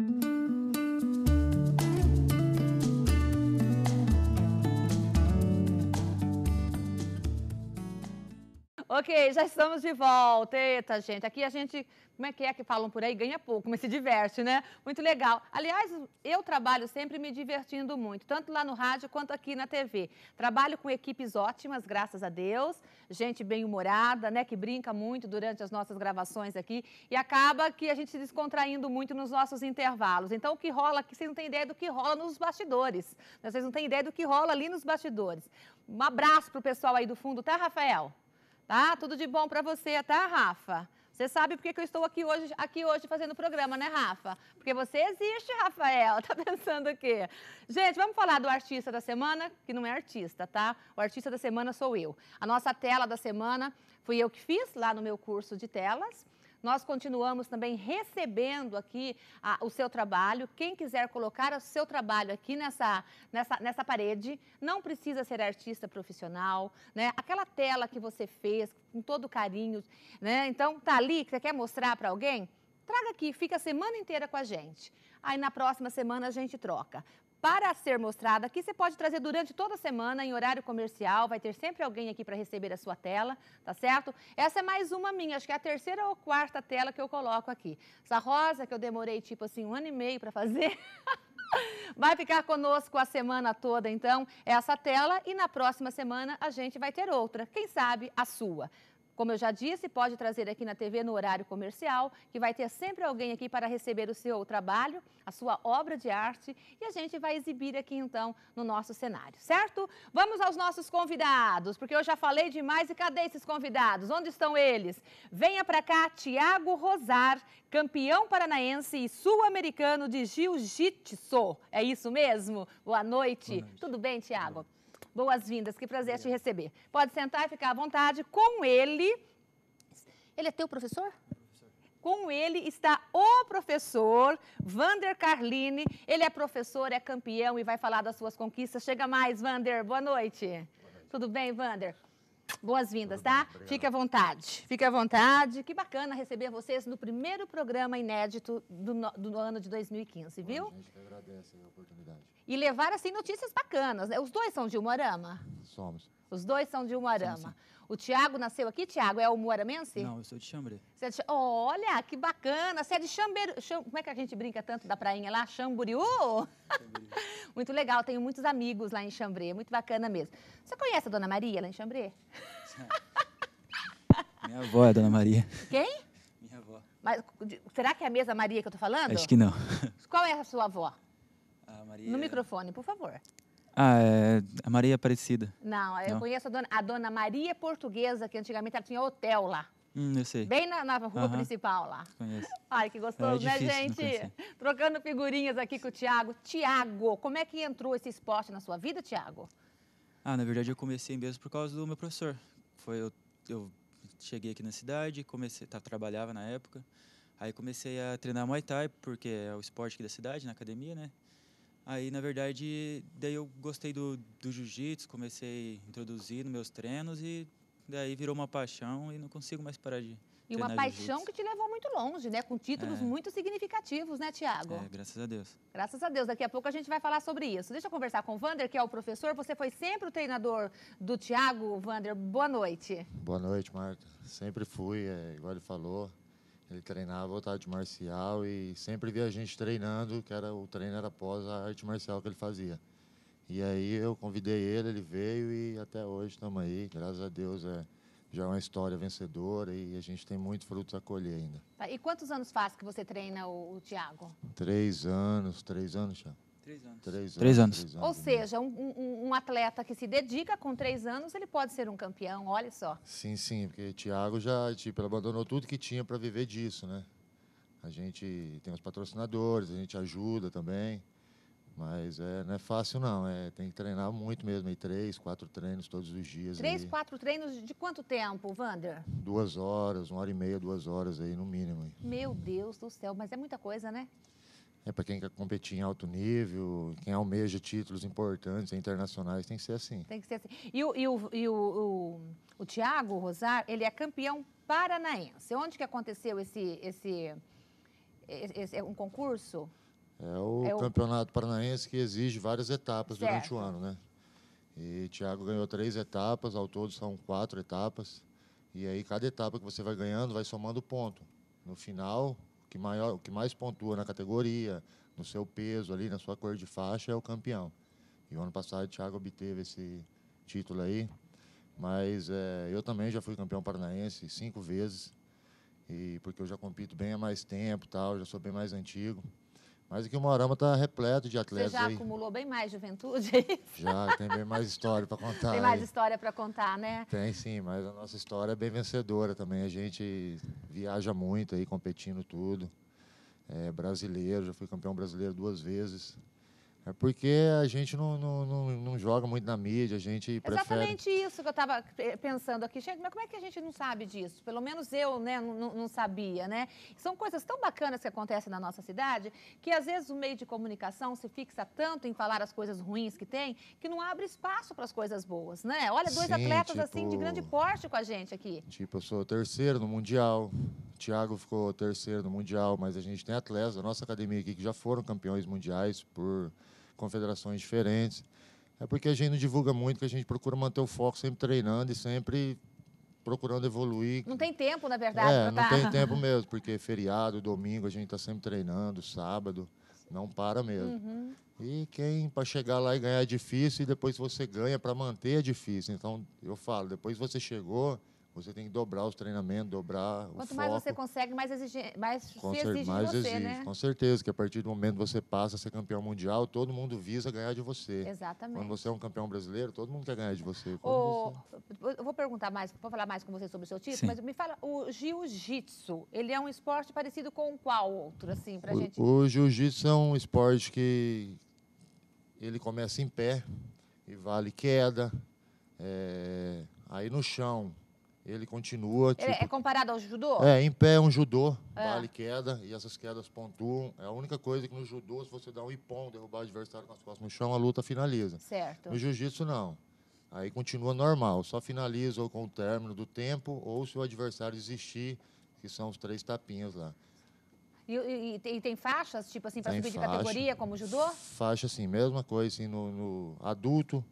Thank you. Ok, já estamos de volta. Eita, gente, aqui a gente, como é que é que falam por aí? Ganha pouco, mas se diverte, né? Muito legal. Aliás, eu trabalho sempre me divertindo muito, tanto lá no rádio quanto aqui na TV. Trabalho com equipes ótimas, graças a Deus, gente bem-humorada, né, que brinca muito durante as nossas gravações aqui e acaba que a gente se descontraindo muito nos nossos intervalos. Então, o que rola aqui, vocês não têm ideia do que rola nos bastidores. Vocês não têm ideia do que rola ali nos bastidores. Um abraço para o pessoal aí do fundo, tá, Rafael? Tá? Tudo de bom para você, tá, Rafa? Você sabe por que eu estou aqui hoje, aqui hoje fazendo o programa, né, Rafa? Porque você existe, Rafael. Tá pensando o quê? Gente, vamos falar do artista da semana, que não é artista, tá? O artista da semana sou eu. A nossa tela da semana fui eu que fiz lá no meu curso de telas. Nós continuamos também recebendo aqui a, o seu trabalho. Quem quiser colocar o seu trabalho aqui nessa, nessa, nessa parede, não precisa ser artista profissional, né? Aquela tela que você fez com todo carinho, né? Então, tá ali, que você quer mostrar para alguém? Traga aqui, fica a semana inteira com a gente. Aí na próxima semana a gente troca para ser mostrada aqui. Você pode trazer durante toda a semana, em horário comercial, vai ter sempre alguém aqui para receber a sua tela, tá certo? Essa é mais uma minha, acho que é a terceira ou quarta tela que eu coloco aqui. Essa rosa que eu demorei, tipo assim, um ano e meio para fazer. Vai ficar conosco a semana toda, então, essa tela e na próxima semana a gente vai ter outra, quem sabe a sua. Como eu já disse, pode trazer aqui na TV no horário comercial, que vai ter sempre alguém aqui para receber o seu trabalho, a sua obra de arte, e a gente vai exibir aqui então no nosso cenário, certo? Vamos aos nossos convidados, porque eu já falei demais e cadê esses convidados? Onde estão eles? Venha para cá, Tiago Rosar, campeão paranaense e sul-americano de jiu-jitsu. É isso mesmo? Boa noite. Boa noite. Tudo bem, Tiago? Boas-vindas, que prazer te receber. Pode sentar e ficar à vontade. Com ele. Ele é teu professor? Com ele está o professor Vander Carline. Ele é professor, é campeão e vai falar das suas conquistas. Chega mais, Vander. Boa noite. Boa noite. Tudo bem, Vander? Boas-vindas, tá? Bem, Fique à vontade. Fique à vontade. Que bacana receber vocês no primeiro programa inédito do, do ano de 2015, viu? a gente que agradece a oportunidade. E levar, assim, notícias bacanas. Né? Os dois são de Umuarama? Somos. Os dois são de Umuarama. O Tiago nasceu aqui, Tiago, é o Muaramense? Não, eu sou de Xambrê. Você é de... Olha, que bacana. Você é de Xambeiro... Como é que a gente brinca tanto da prainha lá? Xamburiú? muito legal, tenho muitos amigos lá em Xambrê, muito bacana mesmo. Você conhece a Dona Maria lá em Xambrê? Minha avó é a Dona Maria. Quem? Minha avó. Mas, será que é a mesma Maria que eu tô falando? Acho que não. Qual é a sua avó? A Maria... No microfone, por favor. Ah, é a Maria Aparecida. Não, eu Não. conheço a dona, a dona Maria Portuguesa, que antigamente ela tinha hotel lá. Hum, eu sei. Bem na, na rua principal lá. Conheço. Ai, que gostoso, é né, gente? Trocando figurinhas aqui com o Tiago. Tiago, como é que entrou esse esporte na sua vida, Tiago? Ah, na verdade eu comecei mesmo por causa do meu professor. Foi eu, eu cheguei aqui na cidade, comecei, tá, trabalhava na época. Aí comecei a treinar Muay Thai, porque é o esporte aqui da cidade, na academia, né? Aí, na verdade, daí eu gostei do, do jiu-jitsu, comecei a introduzir nos meus treinos e daí virou uma paixão e não consigo mais parar de E uma paixão que te levou muito longe, né? Com títulos é. muito significativos, né, Tiago? É, graças a Deus. Graças a Deus. Daqui a pouco a gente vai falar sobre isso. Deixa eu conversar com o Vander, que é o professor. Você foi sempre o treinador do Tiago. Vander, boa noite. Boa noite, Marta. Sempre fui, é, igual ele falou. Ele treinava outra arte marcial e sempre via a gente treinando, que era o treino era após a arte marcial que ele fazia. E aí eu convidei ele, ele veio e até hoje estamos aí. Graças a Deus é já é uma história vencedora e a gente tem muito frutos a colher ainda. Tá, e quantos anos faz que você treina o, o Tiago? Três anos, três anos já. Três anos. Três anos. Três anos. Ou seja, um, um, um, atleta que se dedica com três anos, ele pode ser um campeão, olha só. Sim, sim, porque o Thiago já tipo, abandonou tudo que tinha para viver disso, né? A gente tem os patrocinadores, a gente ajuda também. Mas é, não é fácil, não. É, tem que treinar muito mesmo. Aí, três, quatro treinos todos os dias. Três, aí. quatro treinos de quanto tempo, Wander? Duas horas, uma hora e meia, duas horas aí, no mínimo. Meu Deus do céu, mas é muita coisa, né? É para quem quer competir em alto nível, quem almeja títulos importantes, internacionais, tem que ser assim. Tem que ser assim. E o, e o, e o, o, o Tiago Rosar, ele é campeão paranaense. Onde que aconteceu esse, esse, esse, esse um concurso? É o É o- campeonato paranaense que exige várias etapas durante Certo. o ano, né? E Thiago ganhou três etapas, ao todo são quatro etapas. E aí cada etapa que você vai ganhando vai somando ponto. No final, o que, maior, o que mais pontua na categoria, no seu peso ali, na sua cor de faixa, é o campeão. E o ano passado o Thiago obteve esse título aí. Mas eh, eu também já fui campeão paranaense cinco vezes. E porque eu já compito bem há mais tempo, tal, já sou bem mais antigo. Mas aqui o Morama está repleto de Você atletas já aí. acumulou bem mais juventude, é? Já tem bem mais história para contar. Tem mais aí. história para contar, né? Tem sim, mas a nossa história é bem vencedora também. A gente viaja muito aí, competindo tudo. É brasileiro, já fui campeão brasileiro duas vezes. É porque a gente não, não, não, não joga muito na mídia, a gente prefere. Exatamente isso que eu estava pensando aqui. Gente, mas como é que a gente não sabe disso? Pelo menos eu né, não, sabia, né? São coisas tão bacanas que acontecem na nossa cidade que às vezes o meio de comunicação se fixa tanto em falar as coisas ruins que tem que não abre espaço para as coisas boas, né? Olha, dois Sim, atletas assim de tipo- grande porte com a gente aqui. Tipo, eu sou terceiro no Mundial. Thiago ficou terceiro no Mundial, mas a gente tem atletas da nossa academia aqui que já foram campeões mundiais por confederações diferentes. É porque a gente não divulga muito, que a gente procura manter o foco sempre treinando e sempre procurando evoluir. Não tem tempo, na verdade, É, não tá- tem tempo mesmo, porque feriado, domingo, a gente está sempre treinando, sábado, não para mesmo. Uhum. E quem para chegar lá e ganhar é difícil, e depois você ganha para manter é difícil. Então, eu falo, depois você chegou, você tem que dobrar os treinamentos, dobrar o Quanto mais você consegue, mais, exige, mais com se exige mais de você, exige, né? com certeza, que a partir do momento que você passa a ser campeão mundial, todo mundo visa ganhar de você. Exatamente. Quando você é um campeão brasileiro, todo mundo quer ganhar de você. Ô, você- eu vou perguntar mais, vou falar mais com você sobre o seu título, Sim. mas me fala, o jiu-jitsu, ele é um esporte parecido com qual outro, assim, pra gente? O, o jiu-jitsu é um esporte que ele começa em pé e vale queda. é, aí no chão ele continua. Ele Tipo, é comparado ao judô? é, em pé é um judô, É. vale queda, e essas quedas pontuam. É a única coisa que no judô, se você dá um ipom, derrubar o adversário com as costas no chão, a luta finaliza. Certo. No jiu-jitsu, não. Aí continua normal, só finaliza ou com o término do tempo, ou se o adversário desistir, que são os três tapinhas lá. E, e- e tem, faixas, tipo assim, para subir de faixa. categoria, como judô? Faixa assim, mesma coisa assim, no, no adulto,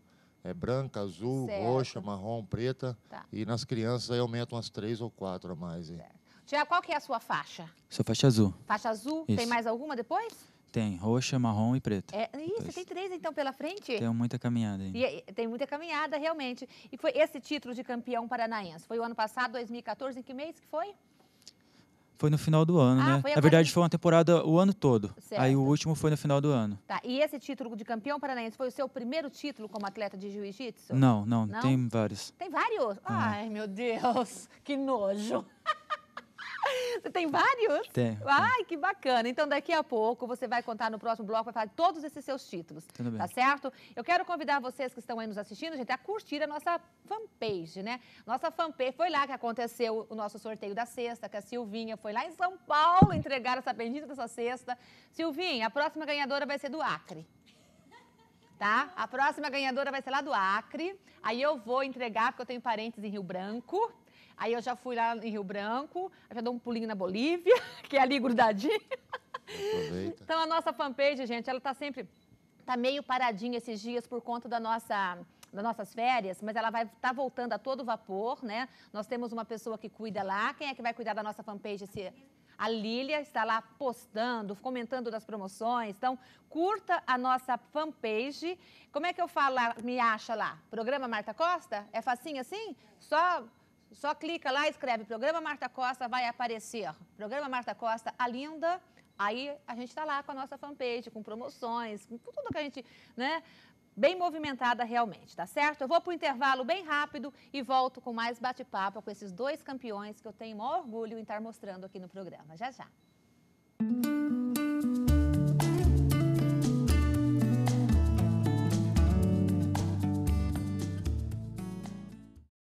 é branca, azul, Certo. roxa, marrom, preta. Tá. E nas crianças aí aumenta umas três ou quatro a mais. Aí. Tiago, qual que é a sua faixa? Sou faixa azul. Faixa azul? Tem Isso. mais alguma depois? Tem roxa, marrom e preta. É, ih, você tem três, então, pela frente? Tenho muita caminhada ainda. E tem muita caminhada, realmente. E foi esse título de campeão paranaense? Foi o ano passado, 2014, em que mês que foi? Foi no final do ano, Ah, né? Na verdade, foi uma temporada o ano todo. Aí Certo. o último foi no final do ano. Tá, e esse título de campeão paranaense foi o seu primeiro título como atleta de jiu-jitsu? Não, não, Não? tem vários. Tem vários? Ai, meu Deus, que nojo. Você tem vários? Tem. Ai, que bacana. Então, daqui a pouco, você vai contar no próximo bloco, vai falar de todos esses seus títulos. Tudo bem. Tá certo? Eu quero convidar vocês que estão aí nos assistindo, gente, a curtir a nossa fanpage, né? Nossa fanpage, foi lá que aconteceu o nosso sorteio da cesta, que a Silvinha foi lá em São Paulo entregar essa bendita dessa cesta. Silvinha, a próxima ganhadora vai ser do Acre. Tá? A próxima ganhadora vai ser lá do Acre. Aí eu vou entregar, porque eu tenho parentes em Rio Branco. Aí eu já fui lá em Rio Branco, já dou um pulinho na Bolívia, que é ali grudadinho. Aproveita. Então a nossa fanpage, gente, ela tá sempre tá meio paradinha esses dias por conta da nossa das nossas férias, mas ela vai estar voltando a todo vapor, né? Nós temos uma pessoa que cuida lá. Quem é que vai cuidar da nossa fanpage? Esse... A Lília está lá postando, comentando das promoções. Então, curta a nossa fanpage. Como é que eu falo lá, me acha lá? Programa Marta Costa? É facinho assim? Só só clica lá, escreve Programa Marta Costa, vai aparecer. Programa Marta Costa, a linda. Aí a gente está lá com a nossa fanpage, com promoções, com tudo que a gente, né? Bem movimentada realmente, tá certo? Eu vou para o intervalo bem rápido e volto com mais bate-papo com esses dois campeões que eu tenho maior orgulho em estar mostrando aqui no programa. Já já.